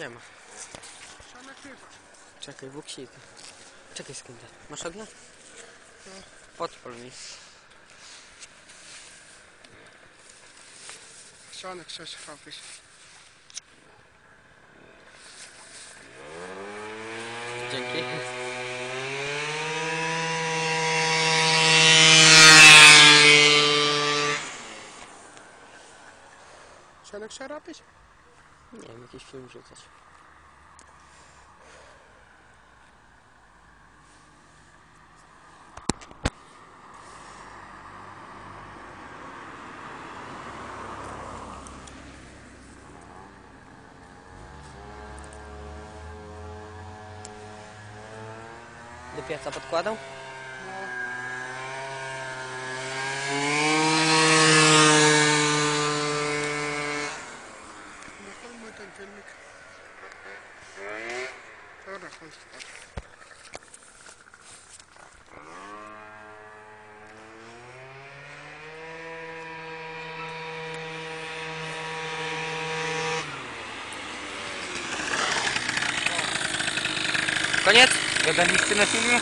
Siema. Czekaj, buksik. Czekaj sekundę. Masz ognia? Podpal mi. Szanek coś robisz. Dzięki. Szanek co robisz? Nie wiem, jakiś film rzucać. Do pieca podkładał? Конец. Это не на фильме.